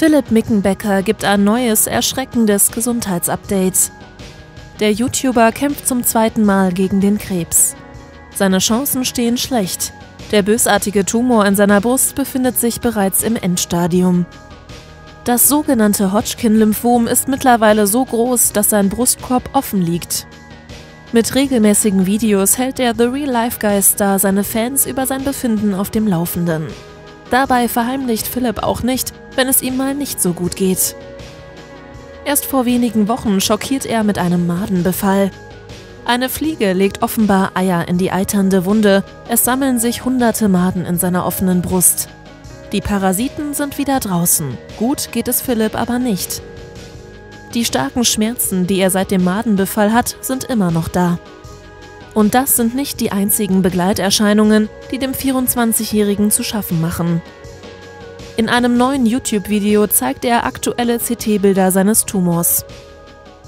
Philipp Mickenbecker gibt ein neues, erschreckendes Gesundheitsupdate. Der YouTuber kämpft zum zweiten Mal gegen den Krebs. Seine Chancen stehen schlecht. Der bösartige Tumor in seiner Brust befindet sich bereits im Endstadium. Das sogenannte Hodgkin-Lymphom ist mittlerweile so groß, dass sein Brustkorb offen liegt. Mit regelmäßigen Videos hält der The Real Life Guy Star seine Fans über sein Befinden auf dem Laufenden. Dabei verheimlicht Philipp auch nicht, wenn es ihm mal nicht so gut geht. Erst vor wenigen Wochen schockiert er mit einem Madenbefall. Eine Fliege legt offenbar Eier in die eiternde Wunde, es sammeln sich hunderte Maden in seiner offenen Brust. Die Parasiten sind wieder draußen, gut geht es Philipp aber nicht. Die starken Schmerzen, die er seit dem Madenbefall hat, sind immer noch da. Und das sind nicht die einzigen Begleiterscheinungen, die dem 24-Jährigen zu schaffen machen. In einem neuen YouTube-Video zeigt er aktuelle CT-Bilder seines Tumors.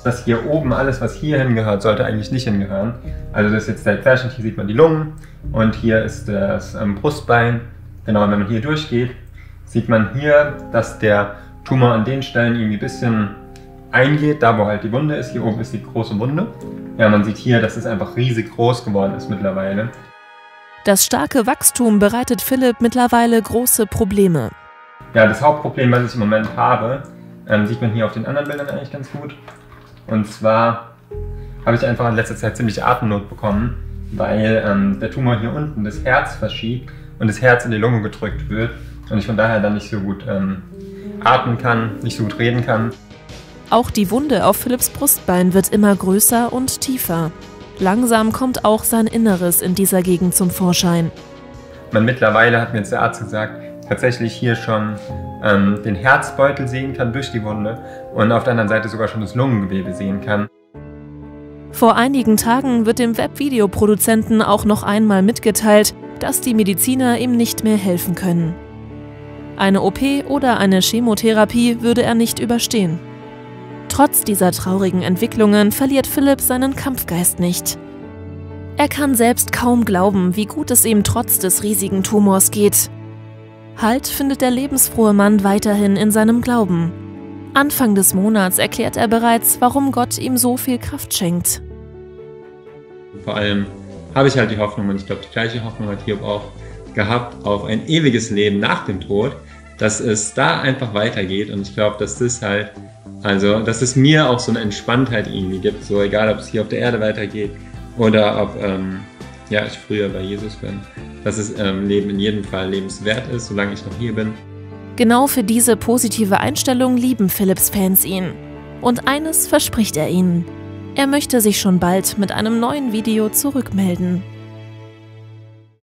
Das hier oben, alles was hier hingehört, sollte eigentlich nicht hingehören. Also das ist jetzt der Querschnitt, hier sieht man die Lungen und hier ist das ähm, Brustbein. Genau, wenn man hier durchgeht, sieht man hier, dass der Tumor an den Stellen irgendwie ein bisschen eingeht, da wo halt die Wunde ist. Hier oben ist die große Wunde. Ja, man sieht hier, dass es einfach riesig groß geworden ist mittlerweile. Das starke Wachstum bereitet Philipp mittlerweile große Probleme. Ja, das Hauptproblem, was ich im Moment habe, ähm, sieht man hier auf den anderen Bildern eigentlich ganz gut. Und zwar habe ich einfach in letzter Zeit ziemlich Atemnot bekommen, weil ähm, der Tumor hier unten das Herz verschiebt und das Herz in die Lunge gedrückt wird und ich von daher dann nicht so gut ähm, atmen kann, nicht so gut reden kann. Auch die Wunde auf Philipps Brustbein wird immer größer und tiefer. Langsam kommt auch sein Inneres in dieser Gegend zum Vorschein. Man mittlerweile hat mir jetzt der Arzt gesagt, tatsächlich hier schon ähm, den Herzbeutel sehen kann durch die Wunde und auf der anderen Seite sogar schon das Lungengewebe sehen kann. Vor einigen Tagen wird dem Webvideoproduzenten auch noch einmal mitgeteilt, dass die Mediziner ihm nicht mehr helfen können. Eine OP oder eine Chemotherapie würde er nicht überstehen. Trotz dieser traurigen Entwicklungen verliert Philipp seinen Kampfgeist nicht. Er kann selbst kaum glauben, wie gut es ihm trotz des riesigen Tumors geht. Halt findet der lebensfrohe Mann weiterhin in seinem Glauben. Anfang des Monats erklärt er bereits, warum Gott ihm so viel Kraft schenkt. Vor allem habe ich halt die Hoffnung, und ich glaube, die gleiche Hoffnung hat Hiob auch gehabt, auf ein ewiges Leben nach dem Tod, dass es da einfach weitergeht. Und ich glaube, dass das halt, also, dass es mir auch so eine Entspanntheit irgendwie gibt, so egal, ob es hier auf der Erde weitergeht oder ob ähm, ja, ich früher bei Jesus bin, dass das ähm, Leben in jedem Fall lebenswert ist, solange ich noch hier bin. Genau für diese positive Einstellung lieben Philips Fans ihn. Und eines verspricht er ihnen. Er möchte sich schon bald mit einem neuen Video zurückmelden.